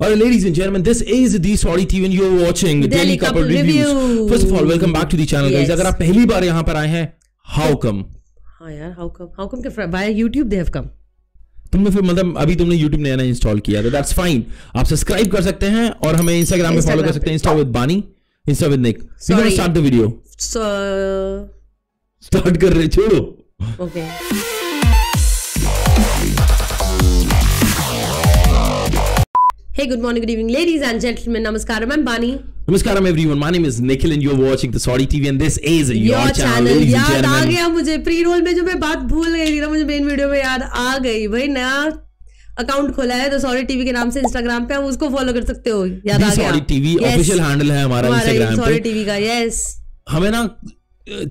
Alright, ladies and gentlemen, this is the Saudi TV and you're watching Daily, Daily Couple, Couple Reviews. Reviews. First of all, welcome back to the channel, guys. Yes. अगर आप पहली बार यहाँ पर आए हैं, how come? हाँ यार how come how come के by YouTube they have come तुमने फिर मतलब अभी तुमने YouTube नया नया इंस्टॉल किया तो दैट्स फाइन आप सब्सक्राइब कर सकते हैं और हमें Instagram पे फॉलो कर सकते हैं insta with Bani insta with Nick we Sorry. Start the video start कर रहे छोड़ो okay Hey, good morning, good evening, ladies and gentlemen. Namaskaram, I'm Bani. Namaskaram everyone. My name is Nikhil and you're watching the Saudi TV and this is your, Your channel, channel. ladies and याद आ गया मुझे pre role में जो मैं बात भूल गई थी ना मुझे मेन वीडियो में याद आ गई भाई नया अकाउंट खोला है तो सॉरी टीवी के नाम से इंस्टाग्राम पे आप उसको फॉलो कर सकते हो याद आ गया Saudi TV ऑफिशियल हैंडल है हमारा Instagram सॉरी टीवी का यस हमें ना अ,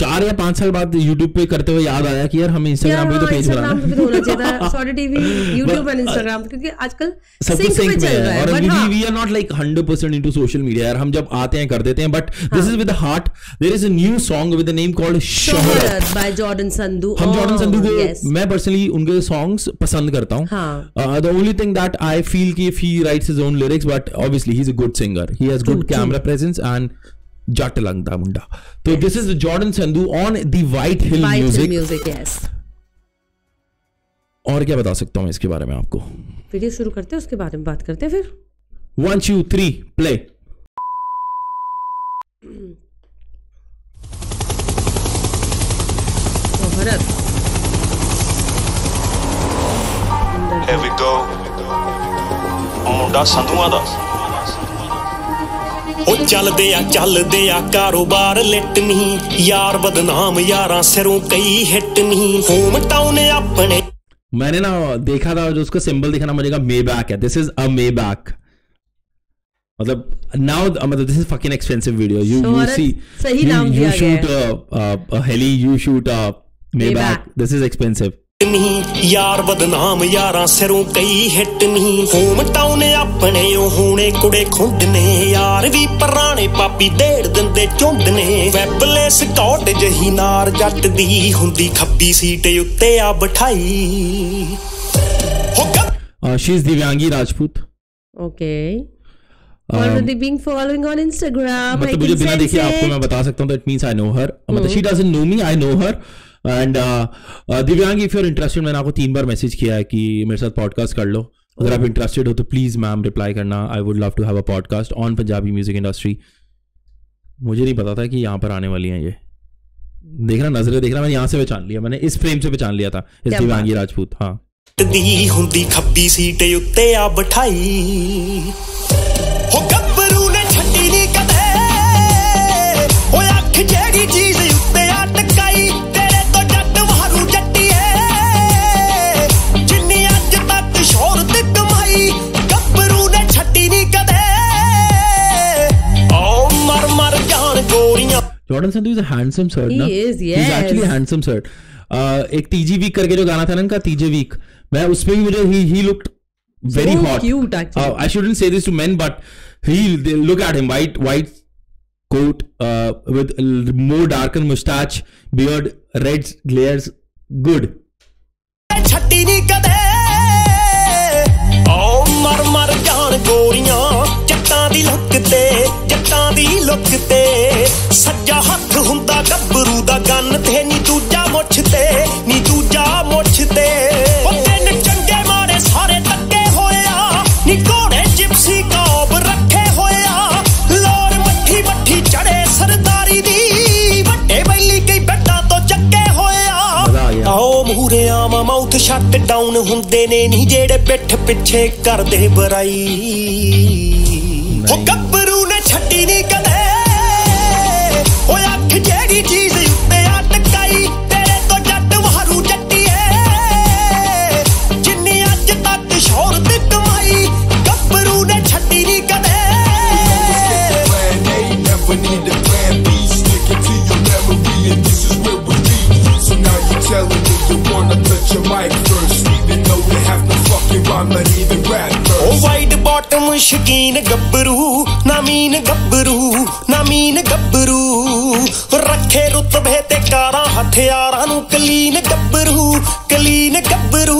चार या पाँच साल बाद यूट्यूब पे करते हुए याद आया कि यार हमें Instagram पे तो पेज बनाना पे होना चाहिए था sorry TV YouTube and Instagram क्योंकि आजकल सब कुछ सिंक में चल रहा है और we we are not like 100% into social media यार हम जब आते हैं कर देते हैं but this is with heart there is a new song with the name called Shohrat. By Jordan Sandhu हम जॉर्डन संधू को मैं पर्सनली उनके सॉन्ग्स पसंद करता हूँ। हाँ। The only thing that I feel कि if he writes his own lyrics but obviously he is a good singer he has good camera presence and जट लगता मुंडा तो this is Jordan Sandhu on the White Hill White Music music yes और क्या बता सकता हूँ मैं इसके बारे में आपको वीडियो शुरू करते हैं उसके बारे में बात करते हैं फिर वन टू थ्री प्ले शोहरत Here we go. ਉਹ ਮੁੰਡਾ ਸੰਧੂਆਂ ਦਾ ਉਹ ਚੱਲਦੇ ਆ ਚੱਲਦੇ ਆ ਕਾਰੋਬਾਰ ਲਿਟ ਨਹੀਂ ਯਾਰ ਬਦਨਾਮ ਯਾਰਾਂ ਸਿਰੋਂ ਕਈ ਹਿੱਟ ਨਹੀਂ ਹੋਮ ਟਾਊਨ ਆਪਣੇ मैंने ना देखा था जो उसका सिंबल देखा ना मुझे कहा मे बैक है this is a Maybach मतलब नाउ मतलब this is fucking expensive video you you शोहरत सी सही नाम यू दिया शूट गया अ heli you shoot a Maybach Maybach. This is expensive ਨਹੀਂ ਯਾਰ ਬਦਨਾਮ ਯਾਰਾਂ ਸਿਰੋਂ ਕਈ ਹਿੱਟ ਨਹੀਂ ਹੋਮ ਟਾਊਨ ਆਪਣੇ ਉਹ ਹੋਣੇ ਕੁੜੇ ਖੁੰਡ ਨੇ ਯਾਰ ਵੀ ਪਰਾਣੇ ਪਾਪੀ ਡੇਢ ਦਿੰਦੇ ਝੁੰਡ ਨੇ ਵੈਬਲੇ ਸਕਾਟ ਜਹੀ ਨਾਰ ਜੱਟ ਦੀ ਹੁੰਦੀ ਖੱਬੀ ਸੀਟ ਉੱਤੇ ਆ ਬਿਠਾਈ ਹੋ ਗੱਪ uh, she is Divyangi Rajput okay already being following on Instagram I मतलब मुझे can बिना sense देखे आपको it. मैं बता सकता हूँ that means I know her मतलब she doesn't know me I know her And Divyang if you are interested मैंने आपको तीन बार मैसेज किया है कि मेरे साथ पॉडकास्ट कर लो। अगर आप इंटरेस्टेड हो तो प्लीज़ मैम रिप्लाई करना। I would love to have a podcast on Punjabi music industry मुझे नहीं पता था कि यहाँ पर आने वाली हैं ये। देख देखना नज़रें रहा मैंने यहाँ से पहचान लिया। मैंने इस फ्रेम से पहचान लिया था। इस दिव्यांगी राजपूत हाँ। दी हुंदी खब्बी सीट उत्ते आ बिठाई। Jordan Sandhu is a handsome shirt He ना is, He's actually yes. Handsome shirt एक तीजे वीक करके जो गाना था ना इनका तीजे वीक मैं उसमें भी मुझे he he looked very So hot cute, actually. Uh, I shouldn't say this to men but he they look at him white white coat uh, with l- more darkened mustache beard red glares good ਛੱਡੀ ਨਹੀਂ ਕਦੇ ਓ ਮਰ ਮਰ ਜਾਣ ਗੋਰੀਆਂ ਜੱਟਾਂ ਦੀ look ਤੇ ਜੱਟਾਂ ਦੀ look ਤੇ ਸੱਜਾ ਹੱਥ ਹੁੰਦਾ ਗੱਭਰੂ ਦਾ ਗੰਨ ਤੇ ਨੀ ਦੂਜਾ ਮੁੱਛ ਤੇ ਨੀ ਦੂਜਾ ਮੁੱਛ ਤੇ। ਉਹ ਤਿੰਨ ਚੰਗੇ ਮਾਰੇ ਸਾਰੇ ਤੱਕੇ ਹੋਇਆ ਨੀ ਘੋੜੇ ਜਿਪਸੀ ਕੌਬ ਰੱਖੇ ਹੋਇਆ। ਲੋਰ ਮੱਠੀ ਮੱਠੀ ਚੜੇ ਸਰਦਾਰੀ ਦੀ ਵੱਡੇ ਬੈਲੀ ਕਈ ਬੈਠਾਂ ਤੋਂ ਚੱਕੇ ਹੋਇਆ। ਆਓ ਮੂਰੇ ਆਵਾ ਮਾਊਥ ਸ਼ਟ ਡਾਊਨ ਹੁੰਦੇ ਨੇ ਨਹੀਂ ਜਿਹੜੇ ਪਿੱਠ ਪਿੱਛੇ ਕਰਦੇ ਬਰਾਈ। ਉਹ ਗੱਭਰੂ ਨੇ ਛੱਡੀ ਨਹੀਂ ਕਦੇ। मेरी चीज़ पे अटकाई तेरे तो जट वारू जट्टीए जिन्नी अज तक शोर दी कमाई गब्बरू ने छट्टी नहीं कदे Need a plan B, sticking to your memory, and this is where we be. So now you're telling me you wanna touch your mic first, even though you have no fucking rhyme, not even. शकीन गबरू नमीन गबरू नमीन गबरू रखे रुतबे ते कारा हथियारां कलीन गबरू कलीन गबरू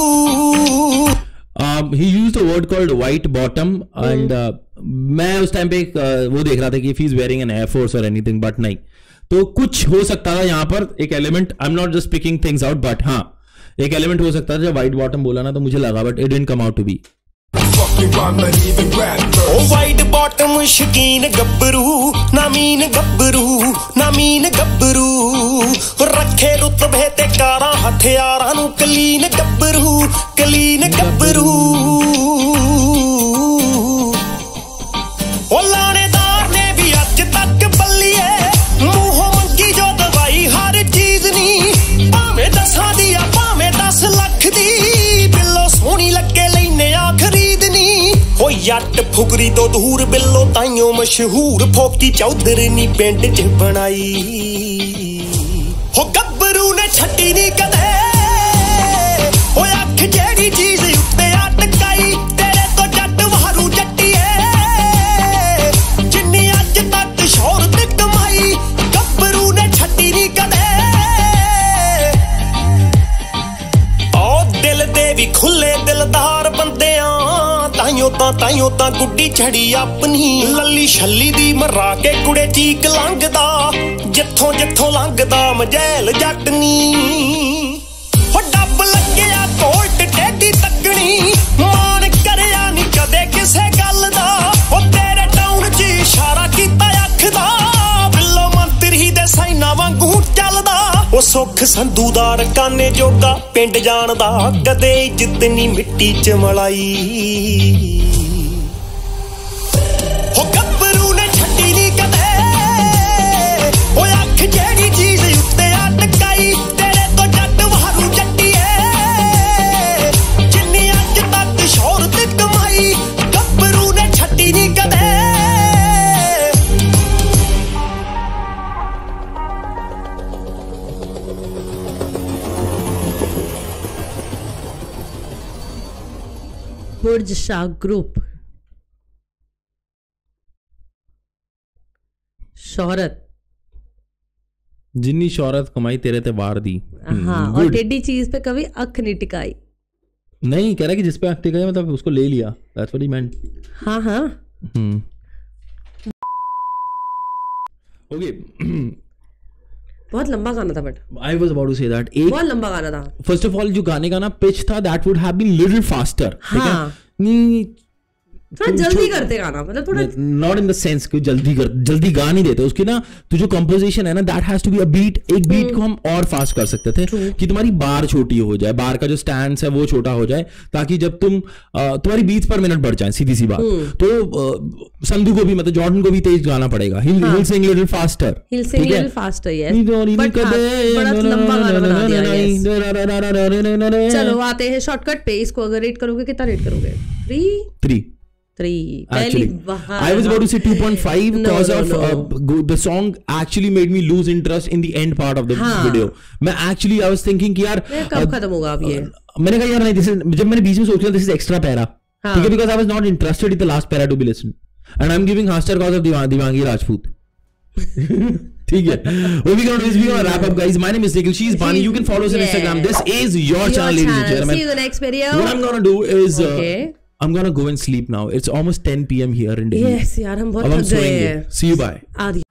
um, he used a word called white bottom and uh, मैं उस time पे uh, वो देख रहा था कि फ़ीस वेयरिंग एन एयरफोर्स और एनीथिंग बट नहीं। तो कुछ हो सकता था यहाँ पर एक element I am not just picking things out but हाँ एक एलिमेंट हो सकता था जब व्हाइट बॉटम बोला ना तो मुझे लगा but it didn't come out to be ਉਹ ਬਾਟਮ ਸ਼ਕੀਨ ਗੱਬਰੂ ਨਾ ਮੀਨ ਗੱਬਰੂ ਨਾ ਮੀਨ ਗੱਬਰੂ ਰੱਖੇ ਰੁਤਬੇ ਤੇ ਕਾਰਾਂ ਹਥਿਆਰਾਂ ਨੂੰ ਕਲੀਨ ਗੱਬਰੂ ਕਲੀਨ ਗੱਬਰੂ ਖਰੀਦਨੀ ਹੋ ਫੁਗਰੀ ਤੋਂ ਦੂਰ ਬਿੱਲੋ ਤਾਈਓ ਮਸ਼ਹੂਰ ਫੋਕੀ ਚੌਧਰੀ ਨੀ ਪਿੰਡ 'ਚ ਬਣਾਈ। ਹੋ ਗੱਭਰੂ ਨੇ ਛੱਡੀ ਨਹੀਂ ਕਦੇ ਤਾਈਓ ਤਾਂ ਤਾਈਓ ਤਾਂ ਗੁੱਡੀ ਛੜੀ ਆਪਣੀ। ਲੱਲੀ ਛੱਲੀ ਦੀ ਮਰਾ ਕੇ ਕੁੜੇ ਚੀਕ ਲੰਘਦਾ। ਜਿੱਥੋਂ ਜਿੱਥੋਂ ਲੰਘਦਾ ਮਜੈਲ ਜੱਟਨੀ। ਹੋ ਡੱਬ ਲੱਗਿਆ ਕੋਲਟ ਟੇਡੀ ਤੱਕਣੀ। ਮਾਣ ਕਰਿਆ ਨਹੀਂ ਕਦੇ ਕਿਸੇ ਗੱਲ ਦਾ। ਉਹ ਤੇਰੇ ਟਾਊਨ 'ਚ ਇਸ਼ਾਰਾ ਕੀਤਾ ਅੱਖ ਦਾ। ਬਿੱਲੋ ਮੰਤਰੀ ਦੇ ਸਾਈਨਾ ਵਾਂਗੂ ਚੱਲਦਾ। ਉਹ ਸੁੱਖ ਸੰਧੂ ਦਾ ਰਕਾਨੇ ਜੋਗਾ ਪਿੰਡ ਜਾਣਦਾ। ਕਦੇ ਜਿੱਤਨੀ ਮਿੱਟੀ 'ਚ ਮਲਾਈ। बुर्ज शाह ग्रुप। शोहरत। जिन्नी शौहरत कमाई तेरे ते वार दी। हाँ और good. टेढ़ी चीज़ पे कभी अख नहीं टिकाई। नहीं कह रहा कि जिस पे एक्टिव गए मतलब उसको ले लिया। दैट्स व्हाट ही मेंट हाँ हाँ। ओके बहुत लंबा गाना था but I was about to say that एक बहुत लंबा गाना था। फ़र्स्ट ऑफ़ ऑल जो गाने का ना पिच था that would have been little faster ठीक है? हाँ। नहीं जल्दी करते गाना मतलब बार छोटी हो जाए बार का जो स्टैंड है वो छोटा हो जाए ताकि जब तुम तुम्हारी पर मिनट बढ़ जाए सीधी सी बात तो संधु को भी मतलब जॉर्डन को भी तेज गाना पड़ेगा फास्टर चलो आते हैं शॉर्टकट पे इसको अगर रेट करोगे कितना रेट करोगे 3 3 three. Actually, I was about to say two point five because no, no, of no. Uh, the song actually made me lose interest in the end part of the हाँ. video. मैं actually I was thinking कि यार कब खत्म होगा अब ये मैंने कहा यार नहीं दिस जब मैंने बीच में सोच लिया दिस इज़ एक्स्ट्रा पैरा. ठीक है because I was not interested in the last para to be listen and I am giving haster cause of Divangi Rajput ठीक है? वो भी कॉन्ट भी और wrap up guys my name is Nikhil she is Bani you can follow us on Instagram this is your channel ladies and gentleman see you the next video what I am gonna do is I'm gonna go and sleep now. It's almost 10 p.m. here in Delhi. Yes, yaar, hum bahut thak gaye. See you bye.